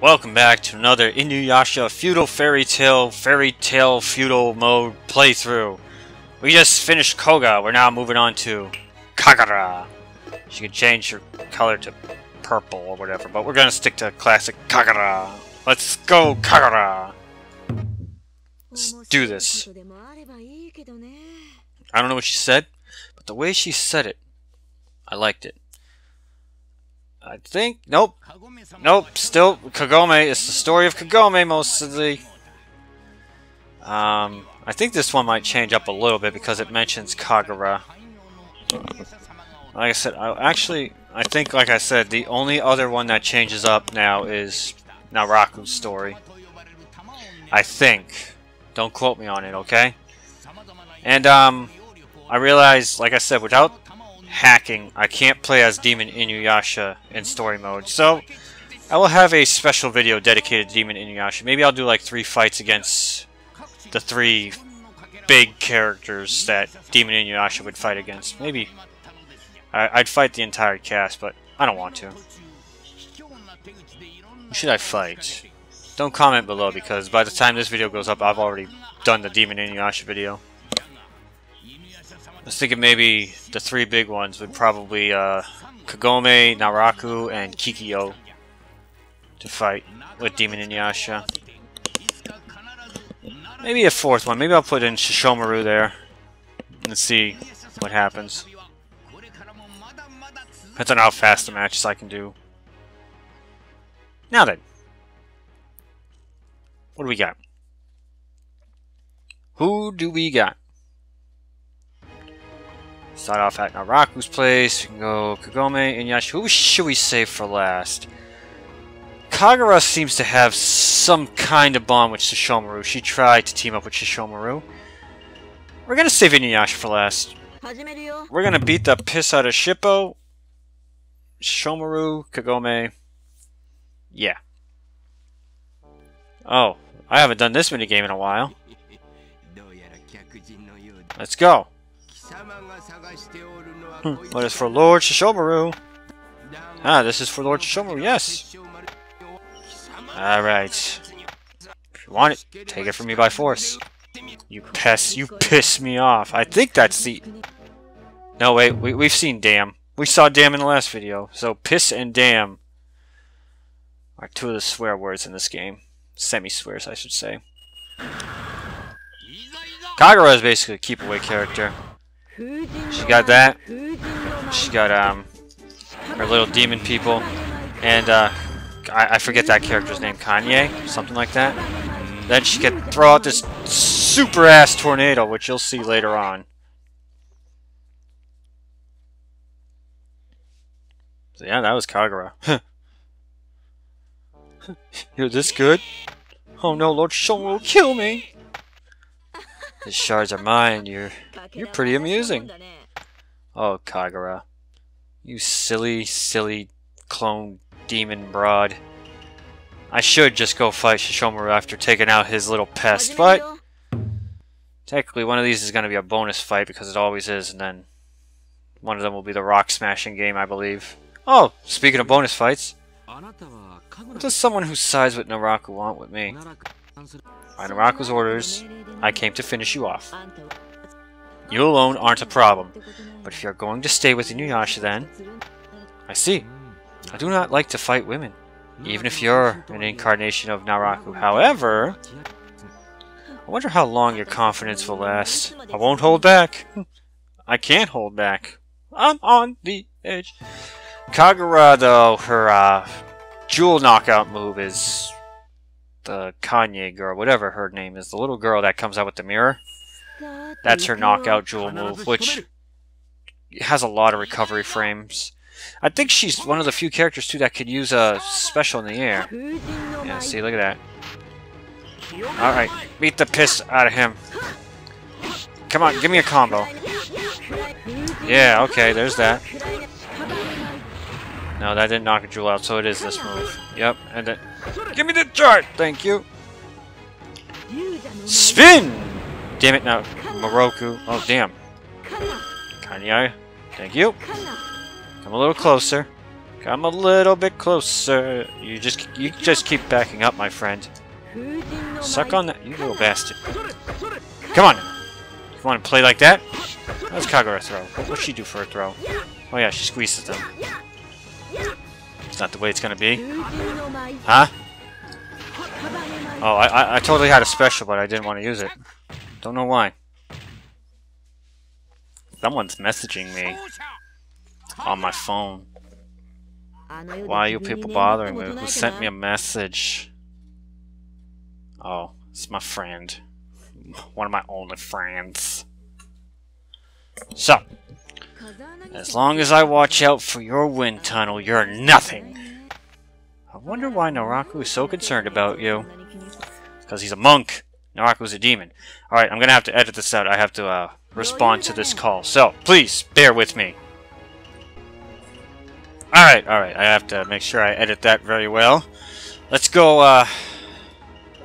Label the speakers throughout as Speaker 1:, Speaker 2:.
Speaker 1: Welcome back to another Inuyasha Feudal Fairy Tale Fairy Tale Feudal Mode playthrough. We just finished Koga, we're now moving on to Kagura. She can change her color to purple or whatever, but we're gonna stick to classic Kagura. Let's go, Kagura! Let's do this. I don't know what she said, but the way she said it, I liked it. I think, nope, nope, still Kagome. It's the story of Kagome mostly. Um, I think this one might change up a little bit because it mentions Kagura. Like I said, I actually, I think, like I said, the only other one that changes up now is Naraku's story. I think. Don't quote me on it, okay? And, um, I realized, like I said, without hacking, I can't play as Demon Inuyasha in story mode. So, I will have a special video dedicated to Demon Inuyasha. Maybe I'll do like three fights against the three big characters that Demon Inuyasha would fight against. Maybe I would fight the entire cast, but I don't want to. Who should I fight? Don't comment below because by the time this video goes up, I've already done the Demon Inuyasha video. Was thinking maybe the three big ones would probably uh, Kagome, Naraku, and Kikyo to fight with Demon Inuyasha. Maybe a fourth one. Maybe I'll put in Sesshomaru there and see what happens. Depends on how fast the matches I can do. Now then. What do we got? Who do we got? Start off at Naraku's place. We can go Kagome, Inuyasha. Who should we save for last? Kagura seems to have some kind of bond with Sesshomaru. She tried to team up with Sesshomaru. We're gonna save Inuyasha for last. We're gonna beat the piss out of Shippo. Shomaru, Kagome. Yeah. Oh, I haven't done this minigame in a while. Let's go. Hmm, what is for Lord Sesshomaru? Ah, this is for Lord Sesshomaru, yes. Alright. If you want it, take it from me by force. You piss, you piss me off. I think that's the... No, wait, we, we've seen damn. We saw damn in the last video. So, piss and damn are two of the swear words in this game. Semi-swears, I should say. Kagura is basically a keep-away character. She got that. She got um her little demon people, and uh, I, I forget that character's name, Kanye, something like that. Then she can throw out this super ass tornado, which you'll see later on. So yeah, that was Kagura. You're this good? Oh no, Lord Shon will kill me! The shards are mine. You're you're pretty amusing. Oh, Kagura. You silly, silly clone demon broad. I should just go fight Sesshomaru after taking out his little pest, but technically one of these is going to be a bonus fight because it always is, and then one of them will be the rock smashing game, I believe. Oh, speaking of bonus fights, what does someone who sides with Naraku want with me? By Naraku's orders, I came to finish you off. You alone aren't a problem, but if you're going to stay with Inuyasha then... I see. I do not like to fight women, even if you're an incarnation of Naraku. However, I wonder how long your confidence will last. I won't hold back. I can't hold back. I'm on the edge. Kagura, though, her uh, jewel knockout move is the Kanye girl, whatever her name is, the little girl that comes out with the mirror. That's her knockout jewel move, which has a lot of recovery frames. I think she's one of the few characters, too, that could use a special in the air. Yeah, see, look at that. Alright, beat the piss out of him. Come on, give me a combo. Yeah, okay, there's that. No, that didn't knock a jewel out, so it is this move. Yep, and then... Give me the chart! Thank you! Spin! Damn it, now. Miroku. Oh, damn. Kanye. Thank you. Come a little closer. Come a little bit closer. You just you just keep backing up, my friend. Suck on that, you little bastard. Come on. You want to play like that? How's Kagura throw? What'd she do for a throw? Oh yeah, she squeezes them. Not the way it's gonna be. Huh? Oh, I, I, I totally had a special, but I didn't want to use it. Don't know why. Someone's messaging me on my phone. Why are you people bothering me? Who sent me a message? Oh, it's my friend. One of my only friends. So, as long as I watch out for your wind tunnel, you're nothing. I wonder why Naraku is so concerned about you. Because he's a monk. Naraku's a demon. Alright, I'm gonna have to edit this out. I have to uh, respond to this call. So, please, bear with me. Alright, alright. I have to make sure I edit that very well. Let's go, uh...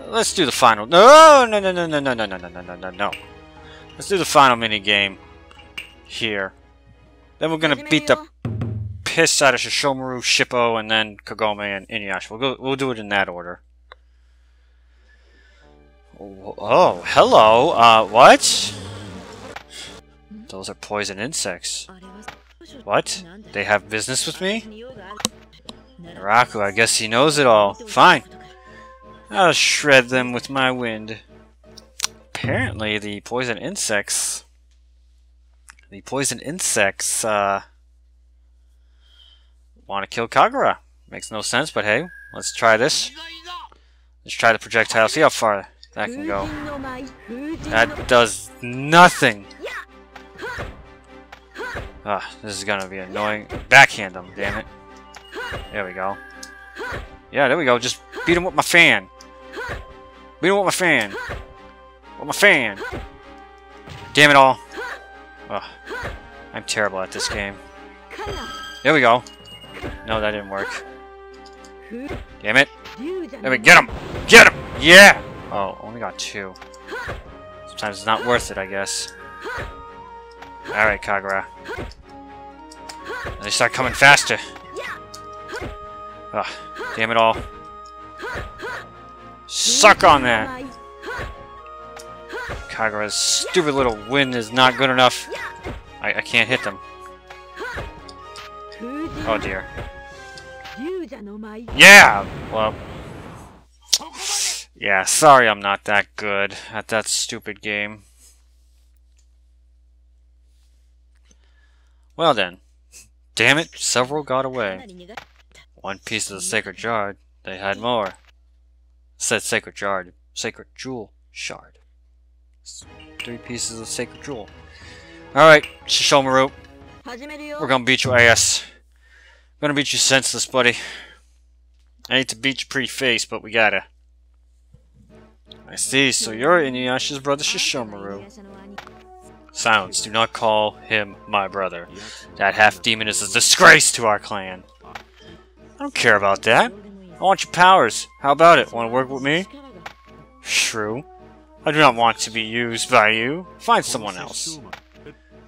Speaker 1: Let's do the final... No, no, no, no, no, no, no, no, no, no, no, no. Let's do the final mini game here. Then we're gonna beat the piss out of Shishomaru, Shippo, and then Kagome and Inuyasha. We'll go. We'll do it in that order. Oh, hello. Uh, what? Those are poison insects. What? They have business with me? Naraku, I guess he knows it all. Fine. I'll shred them with my wind. Apparently, the poison insects... The poison insects, uh... Want to kill Kagura. Makes no sense, but hey, let's try this. Let's try the projectile, see how far that can go. That does nothing! Ah, this is gonna be annoying. Backhand him, damn it. There we go. Yeah, there we go. Just beat him with my fan. Beat him with my fan. With my fan. Damn it all. Ugh. I'm terrible at this game. There we go. No, that didn't work. Damn it. Let me get him! Get him! Yeah! Oh, only got two. Sometimes it's not worth it, I guess. Alright, Kagura. They start coming faster. Ugh, damn it all. Suck on that! Kagura's stupid little wind is not good enough. I, I can't hit them. Oh dear. Yeah! Well... Yeah, sorry I'm not that good at that stupid game. Well then. Damn it, several got away. One piece of the sacred shard. They had more. Said sacred shard. Sacred jewel shard. Three pieces of sacred jewel. Alright, Shishomaru. We're gonna beat your ass. We're gonna beat you senseless, buddy. I hate to beat your pretty face, but we gotta. I see, so you're Inuyasha's brother Shishomaru. Silence, do not call him my brother. That half-demon is a disgrace to our clan. I don't care about that. I want your powers. How about it? Want to work with me? Shrew. I do not want to be used by you. Find someone else.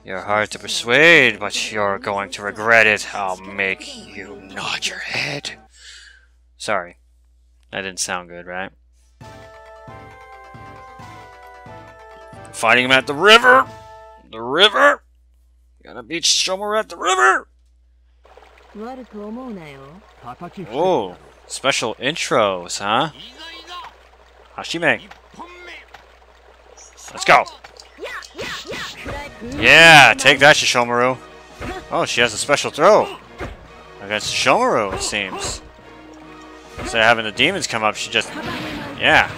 Speaker 1: You're hard to persuade, but you're going to regret it. I'll make you nod your head. Sorry. That didn't sound good, right? Fighting him at the river! The river! Gotta beat Shomaru at the river! Whoa, special intros, huh? Hajime. Let's go. Yeah, take that, Shishomaru. Oh, she has a special throw. Against Shomaru, it seems. Instead of having the demons come up, she just... Yeah.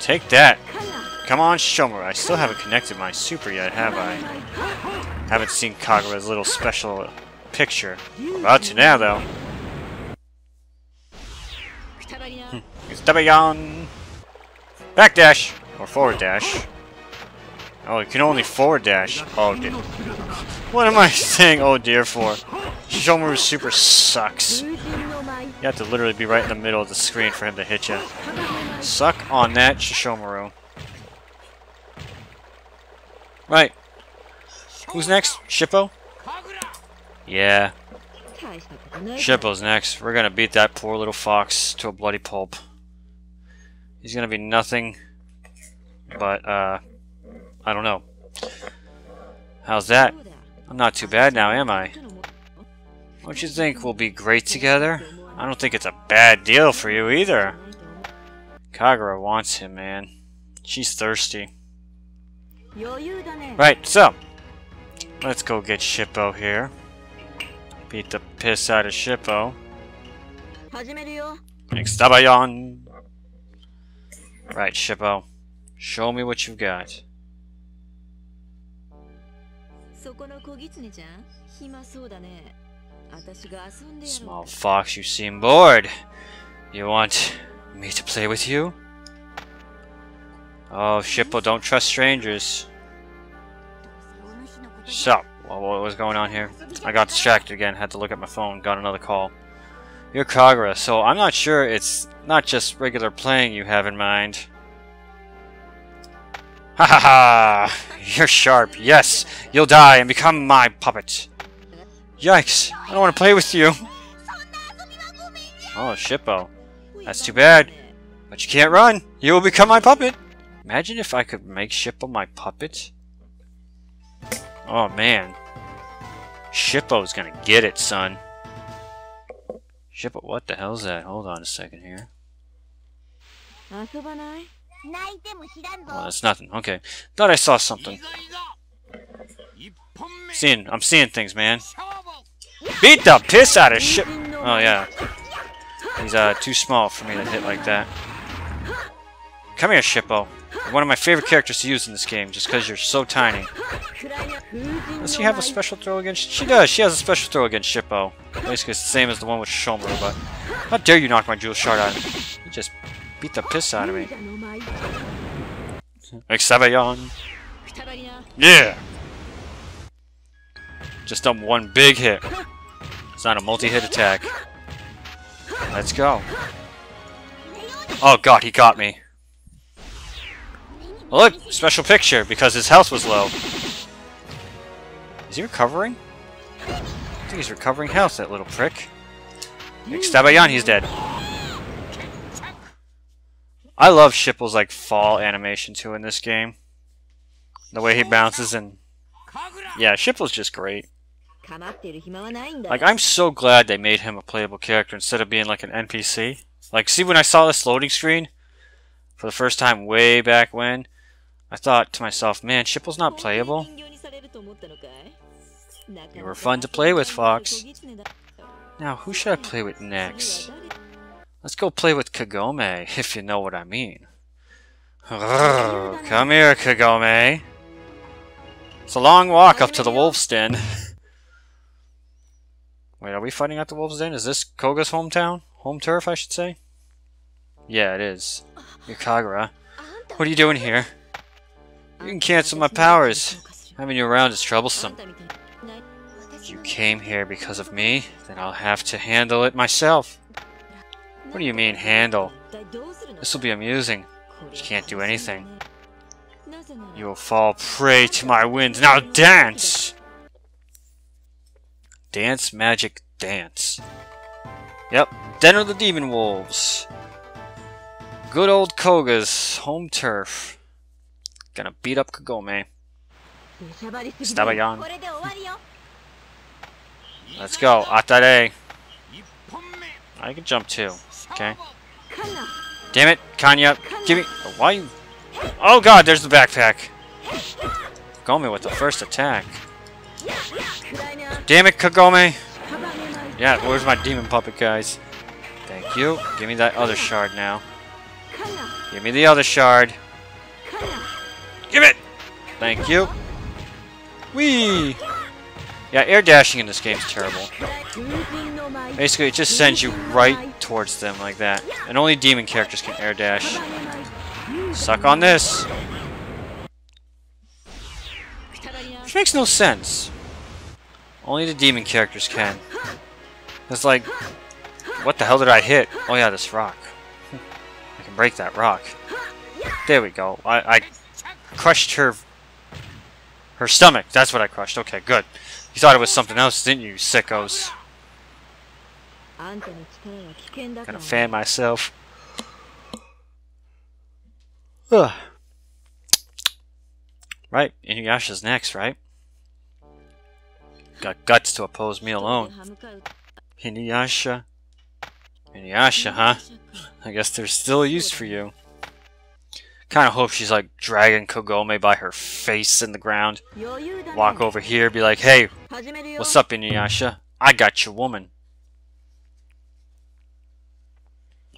Speaker 1: Take that. Come on, Shomaru. I still haven't connected my super yet, have I? Haven't seen Kagura's little special picture. About to now, though. Hmm. it's Stabayon! Backdash! Or forward dash. Oh, you can only forward dash. Oh, dear. What am I saying oh dear for? Shishomaru super sucks. You have to literally be right in the middle of the screen for him to hit you. Suck on that, Shishomaru. Right. Who's next? Shippo? Yeah. Shippo's next. We're gonna beat that poor little fox to a bloody pulp. He's gonna be nothing but, uh, I don't know. How's that? I'm not too bad now, am I? Don't you think we'll be great together? I don't think it's a bad deal for you either. Kagura wants him, man. She's thirsty. Right, so. Let's go get Shippo here. Beat the piss out of Shippo. Next! Right, Shippo. Show me what you've got. Small fox, you seem bored. You want me to play with you? Oh, Shippo, don't trust strangers. So, well, what was going on here? I got distracted again, had to look at my phone, got another call. You're Kagura, so I'm not sure it's not just regular playing you have in mind. Ha ha ha! You're sharp, yes! You'll die and become my puppet! Yikes! I don't want to play with you! Oh, Shippo. That's too bad. But you can't run! You will become my puppet! Imagine if I could make Shippo my puppet. Oh man. Shippo's gonna get it, son. Shippo, what the hell's that? Hold on a second here. Oh, that's nothing. Okay. Thought I saw something. Seeing, I'm seeing things, man. Beat the piss out of shit. Oh yeah. He's uh too small for me to hit like that. Come here, Shippo. You're one of my favorite characters to use in this game, just because you're so tiny. Does she have a special throw against... She does. She has a special throw against Shippo. Basically, it's the same as the one with Shomaru, but... How dare you knock my jewel shard out? You just beat the piss out of me. Exabayon. Yeah! Just done one big hit. It's not a multi-hit attack. Let's go. Oh god, he got me. Oh, look! Special picture, because his health was low. Is he recovering? I think he's recovering health, that little prick. Extabayan, he's dead. I love Shippo's like fall animation too in this game. The way he bounces and yeah, Shippo's just great. Like I'm so glad they made him a playable character instead of being like an NPC. Like see when I saw this loading screen for the first time way back when, I thought to myself, man, Shippo's not playable. You were fun to play with, Fox. Now, who should I play with next? Let's go play with Kagome, if you know what I mean. come here, Kagome. It's a long walk up to the wolf's den. Wait, are we fighting at the wolf's den? Is this Koga's hometown? Home turf, I should say? Yeah, it is. You're Kagura. What are you doing here? You can cancel my powers. Having you around is troublesome. If you came here because of me, then I'll have to handle it myself. What do you mean, handle? This will be amusing. You can't do anything. You will fall prey to my winds. Now dance! Dance, magic, dance. Yep, Den of the Demon Wolves. Good old Koga's home turf. Gonna beat up Kagome. Stabayan. Let's go. Atare. I can jump too. Okay. Damn it, Kanya. Give me. Why you. Oh god, there's the backpack. Kagome with the first attack. Damn it, Kagome. Yeah, where's my demon puppet, guys? Thank you. Give me that other shard now. Give me the other shard. Give it! Thank you. Whee! Yeah, air dashing in this game is terrible. Basically, it just sends you right towards them like that. And only demon characters can air dash. Suck on this! Which makes no sense. Only the demon characters can. It's like, what the hell did I hit? Oh yeah, this rock. I can break that rock. There we go. I, I crushed her her stomach. That's what I crushed. Okay, good. You thought it was something else, didn't you, sickos? Gonna fan myself. Ugh. Right, Inuyasha's next, right? Got guts to oppose me alone. Inuyasha. Inuyasha, huh? I guess there's still use for you. Kinda hope she's like dragging Kagome by her face in the ground. Walk over here, be like, hey, what's up, Inuyasha? I got your woman.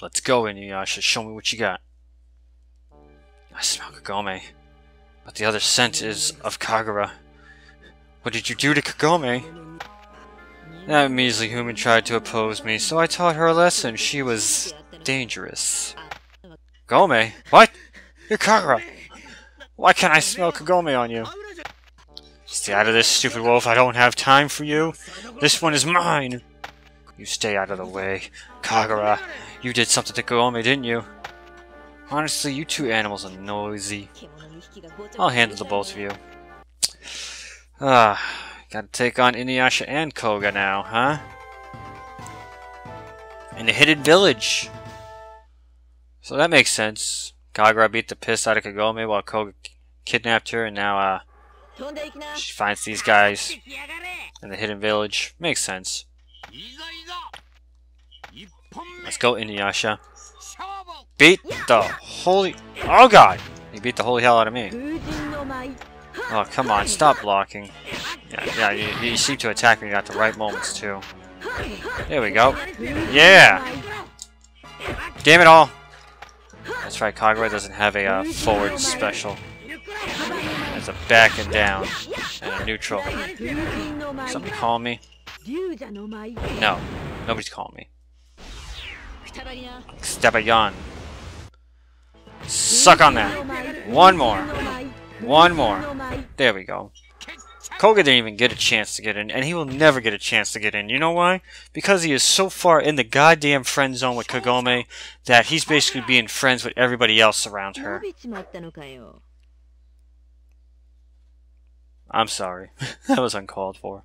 Speaker 1: Let's go, Inuyasha. Show me what you got. I smell Kagome. But the other scent is of Kagura. What did you do to Kagome? That measly human tried to oppose me, so I taught her a lesson. She was dangerous. Kagome? What? Kagura! Why can't I smell Kagome on you? Stay out of this, stupid wolf. I don't have time for you. This one is mine. You stay out of the way. Kagura, you did something to Kagome, didn't you? Honestly, you two animals are noisy. I'll handle the both of you. Ah, gotta take on Inuyasha and Koga now, huh? In the hidden village! So that makes sense. Kagura beat the piss out of Kagome while Koga kidnapped her, and now, uh, she finds these guys in the hidden village. Makes sense. Let's go, Inuyasha. Beat the holy... Oh god! He beat the holy hell out of me. Oh, come on, stop blocking. Yeah, yeah you, you seem to attack me at the right moments, too. There we go. Yeah! Damn it all! That's right, Kagura doesn't have a uh, forward special. It's a back and down, and a neutral. Somebody call me? No, nobody's calling me. Stepayan. Suck on that. One more. One more. There we go. Koga didn't even get a chance to get in, and he will never get a chance to get in. You know why? Because he is so far in the goddamn friend zone with Kagome that he's basically being friends with everybody else around her. I'm sorry. that was uncalled for.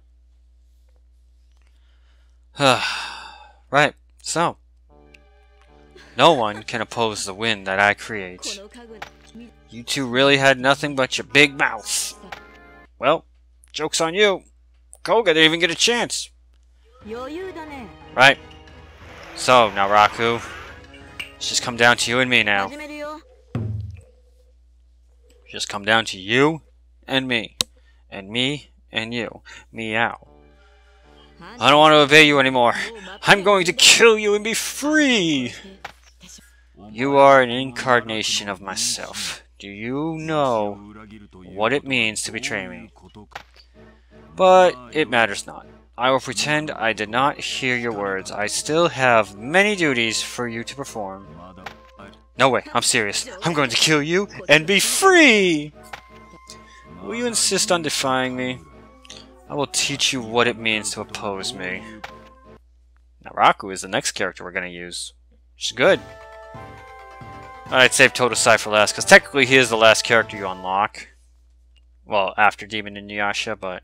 Speaker 1: right, so. No one can oppose the wind that I create. You two really had nothing but your big mouth. Well, joke's on you. Koga didn't even get a chance. Right. So, Naraku, it's just come down to you and me now. Just come down to you and me. And me and you. Meow. I don't want to obey you anymore. I'm going to kill you and be free! You are an incarnation of myself. Do you know what it means to betray me? But it matters not. I will pretend I did not hear your words. I still have many duties for you to perform. No way, I'm serious. I'm going to kill you and be free! Will you insist on defying me? I will teach you what it means to oppose me. Naraku is the next character we're going to use. Is good. I'd save Totosai for last, because technically he is the last character you unlock. Well, after Demon and Inuyasha, but...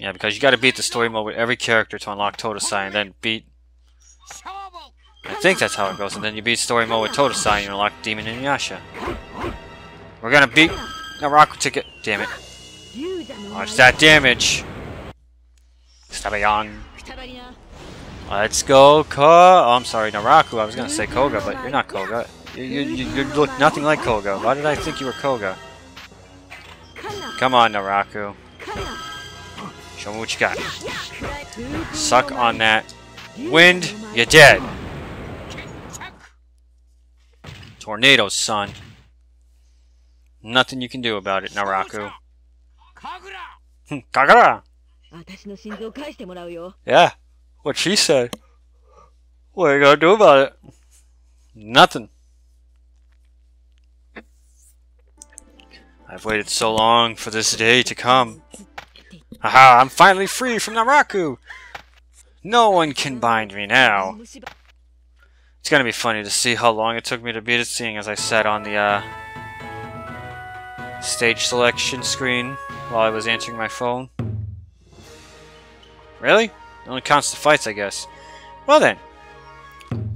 Speaker 1: Yeah, because you gotta beat the story mode with every character to unlock Totosai, and then beat... I think that's how it goes, and then you beat story mode with Totosai and you unlock Demon Inuyasha. We're gonna beat... Naraku ticket. Damn it. Watch that damage. Stabayon. Let's go, Ko. Oh, I'm sorry, Naraku. I was gonna say Koga, but you're not Koga. You, you, you, you look nothing like Koga. Why did I think you were Koga? Come on, Naraku. Show me what you got. Suck on that. Wind, you're dead. Tornado, son. Nothing you can do about it, Naraku. Kagura! Yeah. What she said. What are you gonna do about it? Nothing. I've waited so long for this day to come. Aha, I'm finally free from Naraku! No one can bind me now. It's gonna be funny to see how long it took me to beat it, seeing as I sat on the, uh, stage selection screen while I was answering my phone. Really? It only counts the fights, I guess. Well then,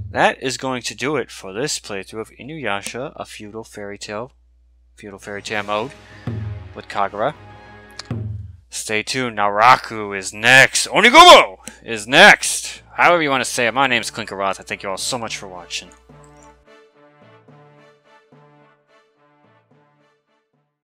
Speaker 1: that is going to do it for this playthrough of Inuyasha, a feudal fairy tale, feudal fairy tale mode with Kagura. Stay tuned, Naraku is next. Onigumo is next. However you want to say it. My name is Clinkeroth. I thank you all so much for watching.